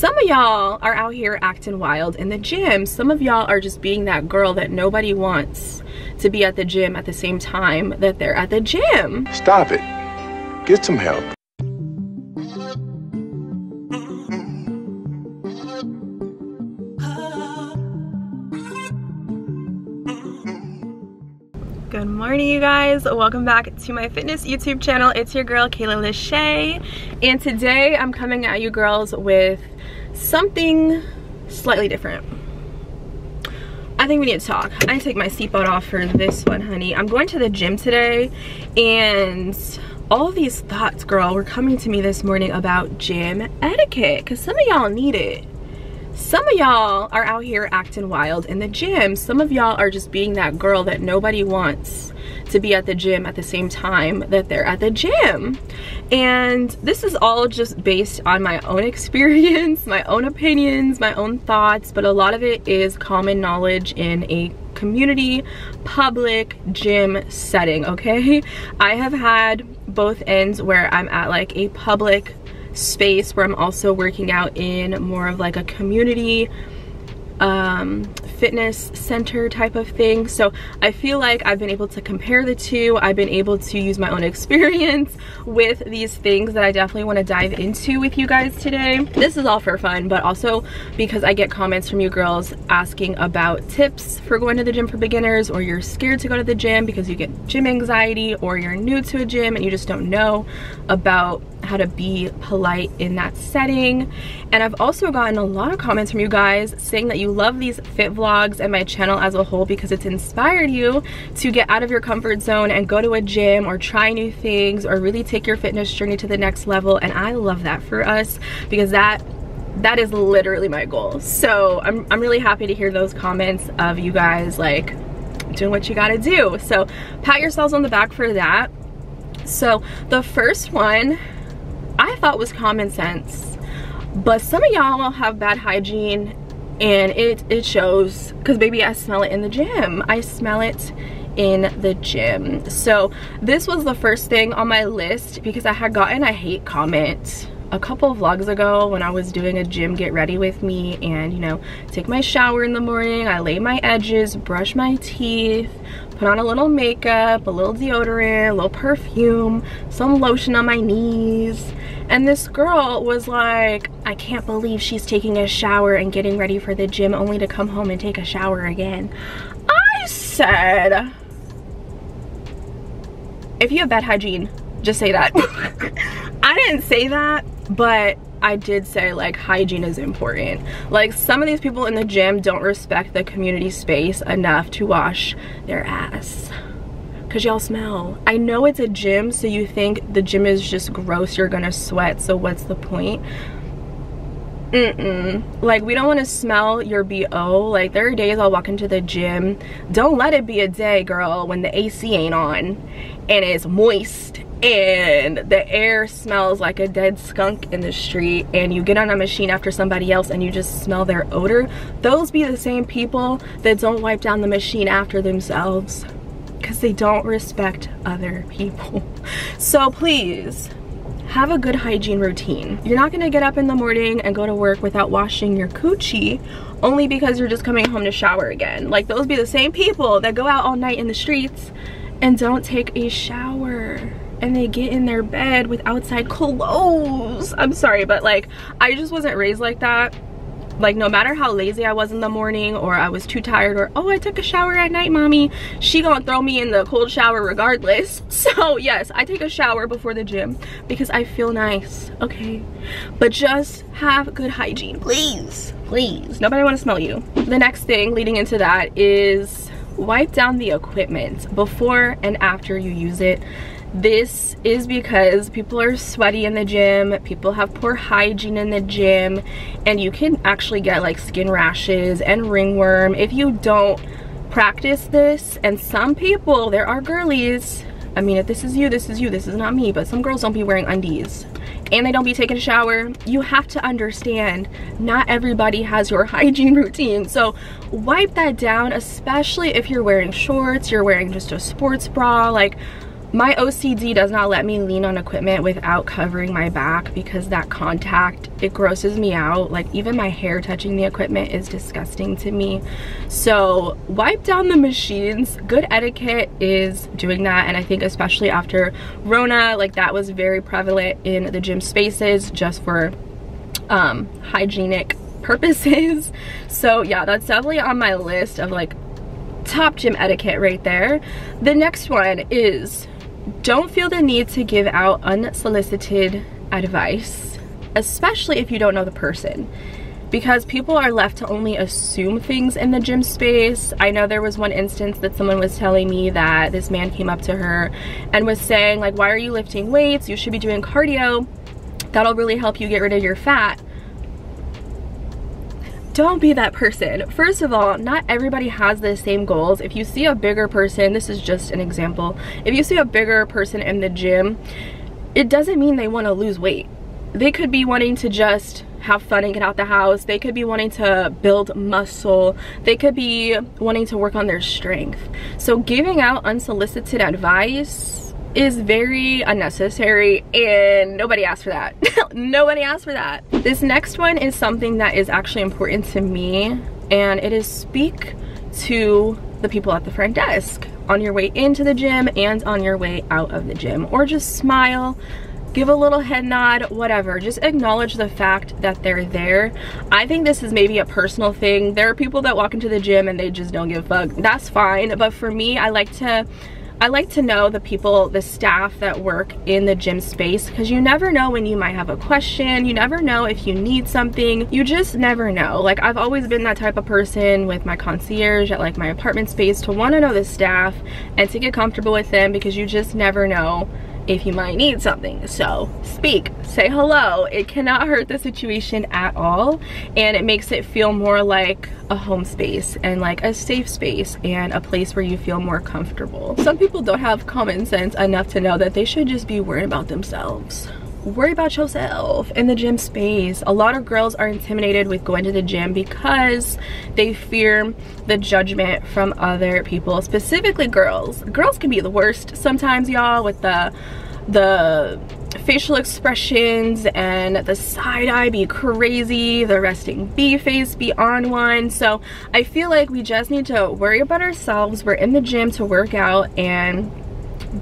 some of y'all are out here acting wild in the gym. Some of y'all are just being that girl that nobody wants to be at the gym at the same time that they're at the gym. Stop it. Get some help. Good morning, you guys. Welcome back to my fitness YouTube channel. It's your girl, Kayla Lashae. And today I'm coming at you girls with something slightly different. I think we need to talk. I need to take my seatbelt off for this one, honey. I'm going to the gym today and all these thoughts, girl, were coming to me this morning about gym etiquette because some of y'all need it some of y'all are out here acting wild in the gym. Some of y'all are just being that girl that nobody wants to be at the gym at the same time that they're at the gym. And this is all just based on my own experience, my own opinions, my own thoughts, but a lot of it is common knowledge in a community public gym setting, okay? I have had both ends where I'm at like a public space where I'm also working out in more of like a community um, fitness center type of thing. So I feel like I've been able to compare the two. I've been able to use my own experience with these things that I definitely want to dive into with you guys today. This is all for fun, but also because I get comments from you girls asking about tips for going to the gym for beginners or you're scared to go to the gym because you get gym anxiety or you're new to a gym and you just don't know about how to be polite in that setting. And I've also gotten a lot of comments from you guys saying that you love these fit vlogs and my channel as a whole because it's inspired you to get out of your comfort zone and go to a gym or try new things or really take your fitness journey to the next level. And I love that for us because that that is literally my goal. So I'm, I'm really happy to hear those comments of you guys like doing what you gotta do. So pat yourselves on the back for that. So the first one thought was common sense. But some of y'all have bad hygiene and it, it shows because baby I smell it in the gym. I smell it in the gym. So this was the first thing on my list because I had gotten a hate comment a couple vlogs ago when I was doing a gym get ready with me and you know take my shower in the morning I lay my edges brush my teeth put on a little makeup a little deodorant a little perfume some lotion on my knees and this girl was like I can't believe she's taking a shower and getting ready for the gym only to come home and take a shower again. I said if you have bad hygiene just say that. I didn't say that but I did say like hygiene is important. Like some of these people in the gym don't respect the community space enough to wash their ass because y'all smell. I know it's a gym so you think the gym is just gross, you're gonna sweat, so what's the point? Mm-mm. Like, we don't want to smell your BO. Like, there are days I'll walk into the gym. Don't let it be a day, girl, when the AC ain't on and it's moist and the air smells like a dead skunk in the street and you get on a machine after somebody else and you just smell their odor those be the same people that don't wipe down the machine after themselves because they don't respect other people so please have a good hygiene routine you're not to get up in the morning and go to work without washing your coochie only because you're just coming home to shower again like those be the same people that go out all night in the streets and don't take a shower and they get in their bed with outside clothes. I'm sorry, but like, I just wasn't raised like that. Like, no matter how lazy I was in the morning or I was too tired or, oh, I took a shower at night, mommy, she gonna throw me in the cold shower regardless. So, yes, I take a shower before the gym because I feel nice, okay? But just have good hygiene, please, please. Nobody wanna smell you. The next thing leading into that is wipe down the equipment before and after you use it this is because people are sweaty in the gym, people have poor hygiene in the gym, and you can actually get like skin rashes and ringworm if you don't practice this. And some people, there are girlies, I mean, if this is you, this is you, this is not me, but some girls don't be wearing undies and they don't be taking a shower, you have to understand not everybody has your hygiene routine. So wipe that down, especially if you're wearing shorts, you're wearing just a sports bra, like my OCD does not let me lean on equipment without covering my back because that contact, it grosses me out. Like even my hair touching the equipment is disgusting to me. So wipe down the machines. Good etiquette is doing that. And I think especially after Rona, like that was very prevalent in the gym spaces just for um, hygienic purposes. So yeah, that's definitely on my list of like top gym etiquette right there. The next one is don't feel the need to give out unsolicited advice, especially if you don't know the person because people are left to only assume things in the gym space. I know there was one instance that someone was telling me that this man came up to her and was saying like, why are you lifting weights? You should be doing cardio. That'll really help you get rid of your fat don't be that person. First of all, not everybody has the same goals. If you see a bigger person, this is just an example. If you see a bigger person in the gym, it doesn't mean they want to lose weight. They could be wanting to just have fun and get out the house. They could be wanting to build muscle. They could be wanting to work on their strength. So giving out unsolicited advice is very unnecessary and nobody asked for that. nobody asked for that. This next one is something that is actually important to me and it is speak to the people at the front desk on your way into the gym and on your way out of the gym or just smile give a little head nod, whatever. Just acknowledge the fact that they're there. I think this is maybe a personal thing. There are people that walk into the gym and they just don't give a fuck. That's fine. But for me, I like to I like to know the people, the staff that work in the gym space because you never know when you might have a question. You never know if you need something. You just never know. Like I've always been that type of person with my concierge at like my apartment space to want to know the staff and to get comfortable with them because you just never know if you might need something. So speak, say hello. It cannot hurt the situation at all. And it makes it feel more like a home space and like a safe space and a place where you feel more comfortable. Some people don't have common sense enough to know that they should just be worried about themselves worry about yourself in the gym space. A lot of girls are intimidated with going to the gym because they fear the judgment from other people, specifically girls. Girls can be the worst sometimes, y'all, with the the facial expressions and the side eye be crazy, the resting B face be on one. So I feel like we just need to worry about ourselves. We're in the gym to work out and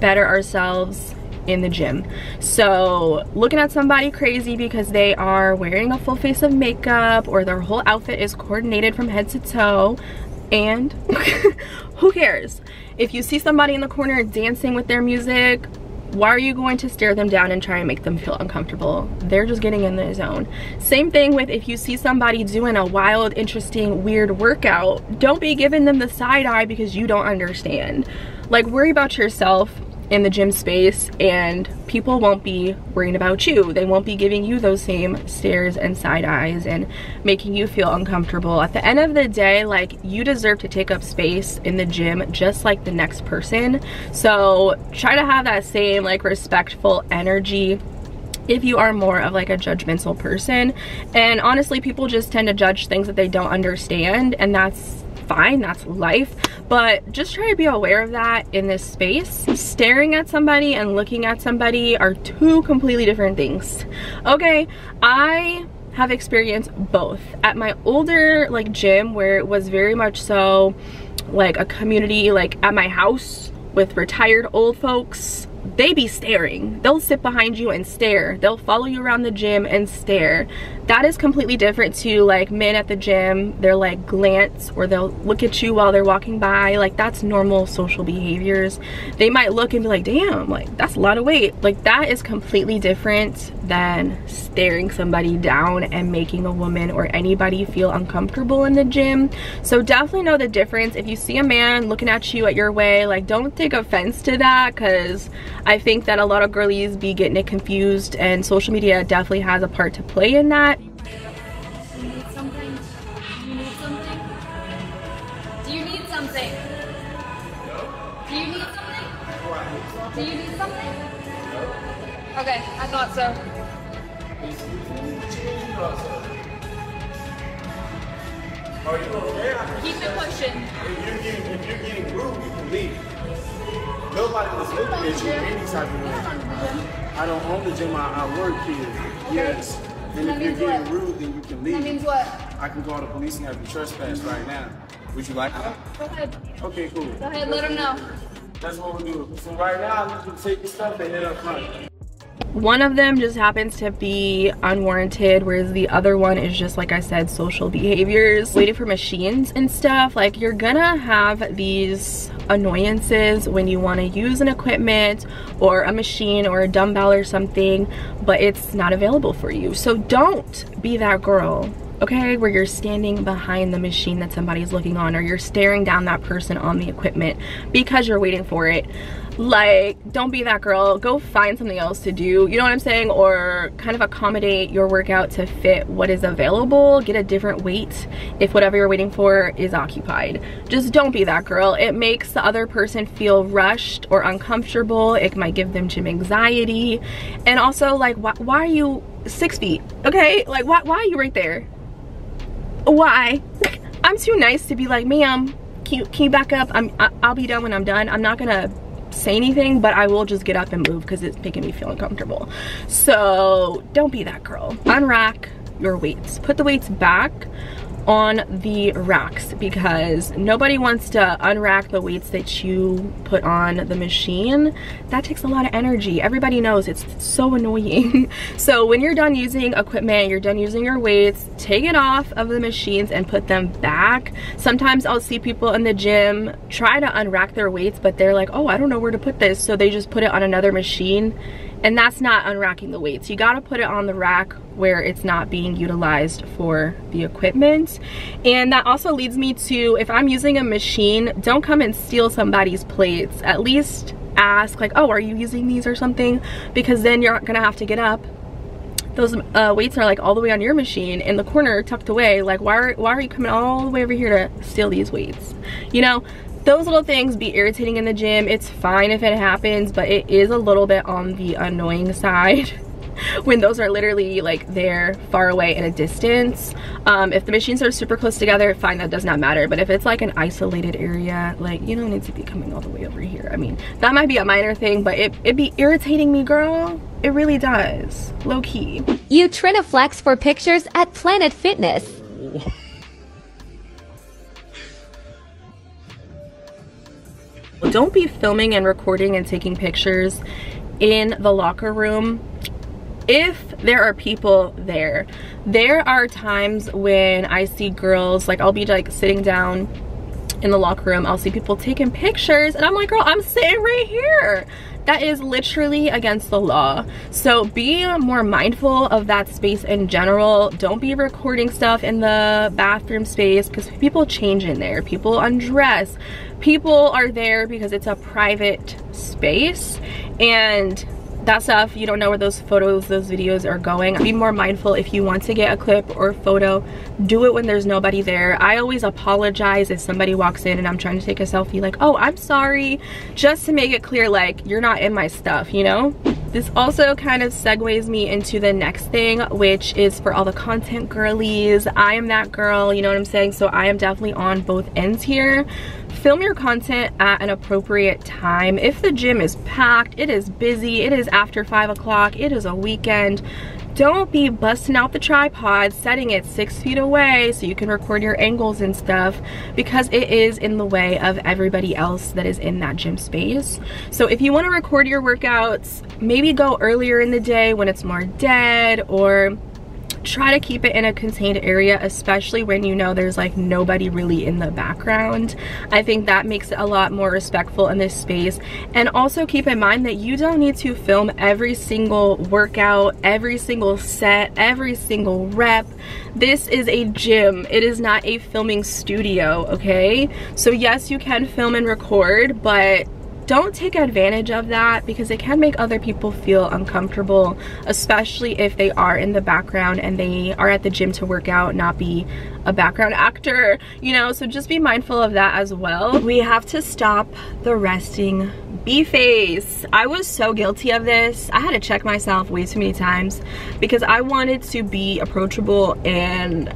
better ourselves in the gym. So looking at somebody crazy because they are wearing a full face of makeup or their whole outfit is coordinated from head to toe and who cares? If you see somebody in the corner dancing with their music, why are you going to stare them down and try and make them feel uncomfortable? They're just getting in the zone. Same thing with if you see somebody doing a wild, interesting, weird workout, don't be giving them the side eye because you don't understand. Like worry about yourself in the gym space and people won't be worrying about you. They won't be giving you those same stares and side eyes and making you feel uncomfortable. At the end of the day, like you deserve to take up space in the gym just like the next person. So try to have that same like respectful energy if you are more of like a judgmental person. And honestly, people just tend to judge things that they don't understand and that's fine, that's life. But just try to be aware of that in this space. Staring at somebody and looking at somebody are two completely different things. Okay, I have experienced both. At my older like gym where it was very much so like a community like at my house with retired old folks they be staring. They'll sit behind you and stare. They'll follow you around the gym and stare. That is completely different to like men at the gym. They're like glance or they'll look at you while they're walking by. Like that's normal social behaviors. They might look and be like, damn, like that's a lot of weight. Like that is completely different than staring somebody down and making a woman or anybody feel uncomfortable in the gym. So definitely know the difference. If you see a man looking at you at your way, like don't take offense to that because I think that a lot of girlies be getting it confused and social media definitely has a part to play in that. Are you okay? I can- Keep it pushing. If you're getting, if you're getting rude, you can leave. Nobody was looking at you any type of way. I don't own the gym. I, I work here. Yes. And if you're getting what? rude, then you can leave. That means what? I can call the police and have you trespass right now. Would you like that? Go ahead. Okay, cool. Go ahead, let him know. That's what we'll do. So right now, you to take your stuff and head up front. One of them just happens to be unwarranted, whereas the other one is just, like I said, social behaviors. Waiting for machines and stuff. Like, you're gonna have these annoyances when you wanna use an equipment or a machine or a dumbbell or something, but it's not available for you. So don't be that girl okay where you're standing behind the machine that somebody's looking on or you're staring down that person on the equipment because you're waiting for it like don't be that girl. Go find something else to do you know what i'm saying? Or kind of accommodate your workout to fit what is available. Get a different weight if whatever you're waiting for is occupied. Just don't be that girl. It makes the other person feel rushed or uncomfortable. It might give them gym anxiety. And also like why, why are you six feet okay? Like why, why are you right there? Why? I'm too nice to be like ma'am can you, can you back up? I'm I, i'll be done when i'm done. I'm not gonna say anything but i will just get up and move because it's making me feel uncomfortable. So don't be that girl. Unrack your weights. Put the weights back on the racks because nobody wants to unrack the weights that you put on the machine. That takes a lot of energy. Everybody knows it's so annoying. so when you're done using equipment, you're done using your weights, take it off of the machines and put them back. Sometimes I'll see people in the gym try to unrack their weights, but they're like, oh, I don't know where to put this. So they just put it on another machine and that's not unracking the weights. You gotta put it on the rack where it's not being utilized for the equipment. And that also leads me to, if I'm using a machine, don't come and steal somebody's plates. At least ask like, oh, are you using these or something? Because then you're gonna have to get up those uh, weights are like all the way on your machine in the corner tucked away like why are, why are you coming all the way over here to steal these weights you know those little things be irritating in the gym it's fine if it happens but it is a little bit on the annoying side when those are literally like there far away in a distance. Um, if the machines are super close together fine that does not matter but if it's like an isolated area like you don't need to be coming all the way over here. I mean that might be a minor thing but it, it'd be irritating me girl. It really does low key. You Trinaflex for pictures at Planet Fitness. Don't be filming and recording and taking pictures in the locker room if there are people there. There are times when i see girls like i'll be like sitting down in the locker room i'll see people taking pictures and i'm like girl i'm sitting right here that is literally against the law. So be more mindful of that space in general. Don't be recording stuff in the bathroom space because people change in there. People undress. People are there because it's a private space and that stuff you don't know where those photos those videos are going. Be more mindful if you want to get a clip or photo. Do it when there's nobody there. I always apologize if somebody walks in and i'm trying to take a selfie like oh i'm sorry just to make it clear like you're not in my stuff you know this also kind of segues me into the next thing which is for all the content girlies. I am that girl you know what i'm saying? So i am definitely on both ends here. Film your content at an appropriate time. If the gym is packed it is busy it is after five o'clock it is a weekend don't be busting out the tripod setting it six feet away so you can record your angles and stuff because it is in the way of everybody else that is in that gym space. So if you want to record your workouts maybe go earlier in the day when it's more dead or try to keep it in a contained area especially when you know there's like nobody really in the background. I think that makes it a lot more respectful in this space. And also keep in mind that you don't need to film every single workout every single set every single rep. This is a gym. It is not a filming studio okay? So yes you can film and record but don't take advantage of that because it can make other people feel uncomfortable especially if they are in the background and they are at the gym to work out not be a background actor you know? So just be mindful of that as well. We have to stop the resting bee face. I was so guilty of this. I had to check myself way too many times because i wanted to be approachable and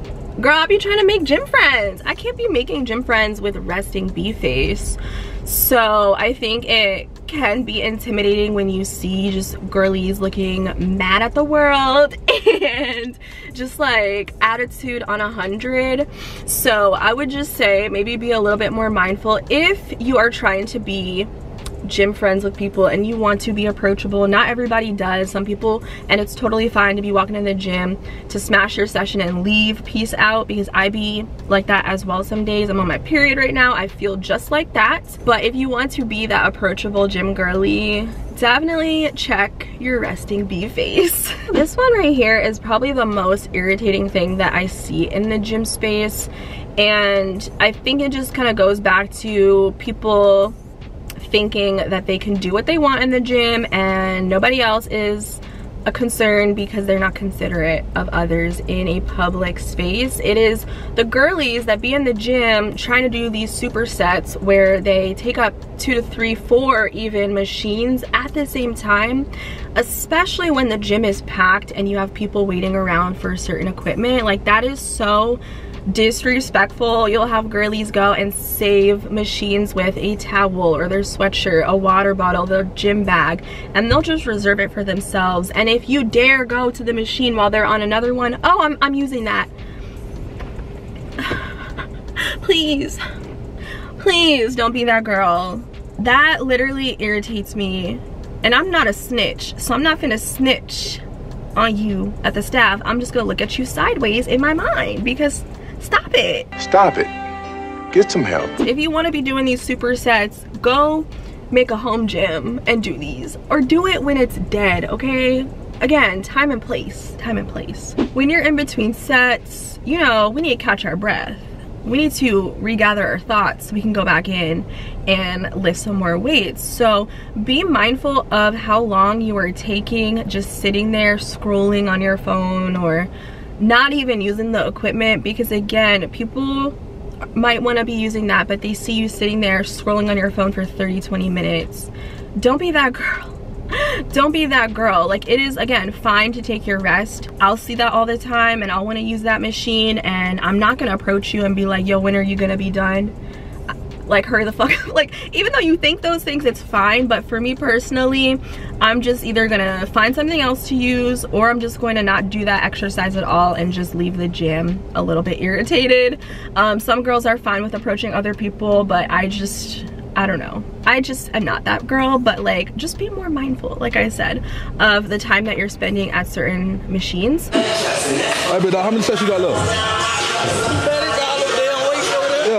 girl I'll be trying to make gym friends. I can't be making gym friends with resting bee face So I think it can be intimidating when you see just girlies looking mad at the world and just like attitude on a hundred. So i would just say maybe be a little bit more mindful if you are trying to be gym friends with people and you want to be approachable. Not everybody does. Some people and it's totally fine to be walking in the gym to smash your session and leave. Peace out because i be like that as well some days. I'm on my period right now. I feel just like that. But if you want to be that approachable gym girly definitely check your resting bee face. This one right here is probably the most irritating thing that i see in the gym space. And i think it just kind of goes back to people thinking that they can do what they want in the gym and nobody else is a concern because they're not considerate of others in a public space. It is the girlies that be in the gym trying to do these supersets where they take up two to three, four even machines at the same time, especially when the gym is packed and you have people waiting around for certain equipment. Like that is so disrespectful. You'll have girlies go and save machines with a towel or their sweatshirt, a water bottle, their gym bag, and they'll just reserve it for themselves. And if you dare go to the machine while they're on another one, oh, I'm, I'm using that. please, please don't be that girl. That literally irritates me. And I'm not a snitch, so I'm not gonna snitch on you at the staff. I'm just gonna look at you sideways in my mind because Stop it. Stop it. Get some help. If you want to be doing these supersets, go make a home gym and do these. Or do it when it's dead, okay? Again, time and place, time and place. When you're in between sets, you know, we need to catch our breath. We need to regather our thoughts so we can go back in and lift some more weights. So be mindful of how long you are taking just sitting there scrolling on your phone or not even using the equipment because again people might want to be using that but they see you sitting there scrolling on your phone for 30 20 minutes. Don't be that girl. Don't be that girl. Like it is again fine to take your rest. I'll see that all the time and i'll want to use that machine and i'm not gonna approach you and be like yo when are you gonna be done like hurry the fuck up. like even though you think those things it's fine but for me personally i'm just either gonna find something else to use or i'm just going to not do that exercise at all and just leave the gym a little bit irritated um, some girls are fine with approaching other people but i just I don't know. I just am not that girl, but like just be more mindful, like I said, of the time that you're spending at certain machines. Hey, but how many sets you got left?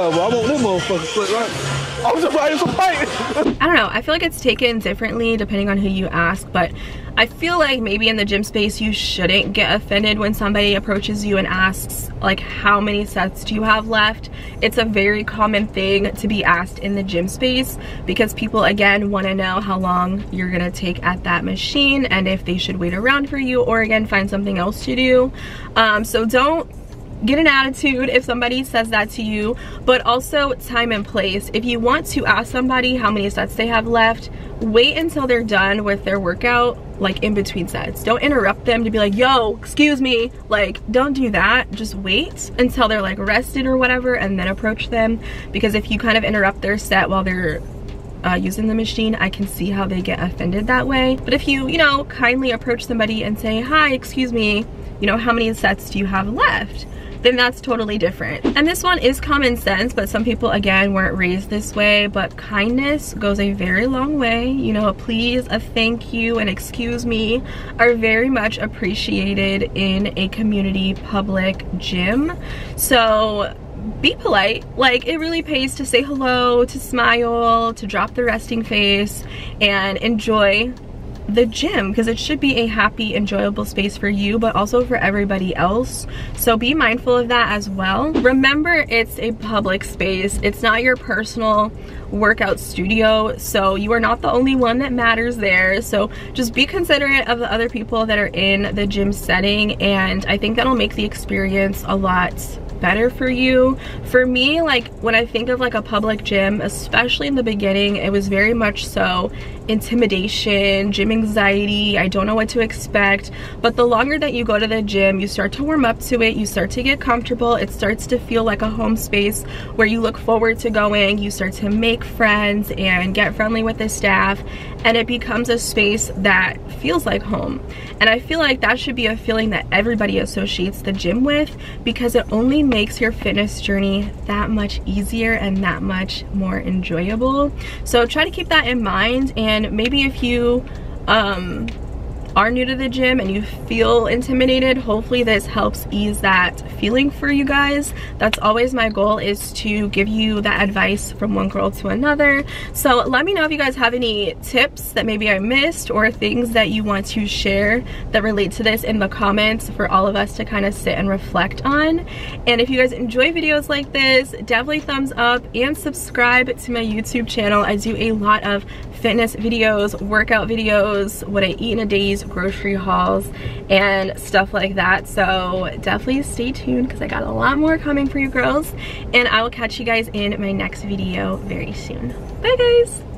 I want motherfuckers right? I was just riding some. I don't know. I feel like it's taken differently depending on who you ask, but I feel like maybe in the gym space you shouldn't get offended when somebody approaches you and asks like how many sets do you have left. It's a very common thing to be asked in the gym space because people again want to know how long you're gonna take at that machine and if they should wait around for you or again find something else to do. Um, so don't get an attitude if somebody says that to you, but also time and place. If you want to ask somebody how many sets they have left, wait until they're done with their workout, like in between sets. Don't interrupt them to be like, yo, excuse me. Like, don't do that. Just wait until they're like rested or whatever and then approach them. Because if you kind of interrupt their set while they're uh, using the machine, I can see how they get offended that way. But if you, you know, kindly approach somebody and say, hi, excuse me, you know, how many sets do you have left? Then that's totally different. And this one is common sense, but some people, again, weren't raised this way, but kindness goes a very long way. You know, a please, a thank you, and excuse me are very much appreciated in a community public gym. So be polite. Like, it really pays to say hello, to smile, to drop the resting face, and enjoy the gym because it should be a happy enjoyable space for you but also for everybody else. So be mindful of that as well. Remember it's a public space. It's not your personal workout studio so you are not the only one that matters there. So just be considerate of the other people that are in the gym setting and I think that'll make the experience a lot better for you. For me, like when I think of like a public gym, especially in the beginning, it was very much so intimidation, gym anxiety, I don't know what to expect. But the longer that you go to the gym, you start to warm up to it, you start to get comfortable, it starts to feel like a home space where you look forward to going, you start to make friends and get friendly with the staff, and it becomes a space that feels like home. And I feel like that should be a feeling that everybody associates the gym with because it only makes your fitness journey that much easier and that much more enjoyable. So try to keep that in mind and maybe if you um, are new to the gym and you feel intimidated, hopefully this helps ease that feeling for you guys. That's always my goal is to give you that advice from one girl to another. So let me know if you guys have any tips that maybe I missed or things that you want to share that relate to this in the comments for all of us to kind of sit and reflect on. And if you guys enjoy videos like this, definitely thumbs up and subscribe to my YouTube channel. I do a lot of fitness videos, workout videos, what I eat in a day's grocery hauls, and stuff like that. So definitely stay tuned because I got a lot more coming for you girls. And I will catch you guys in my next video very soon. Bye guys!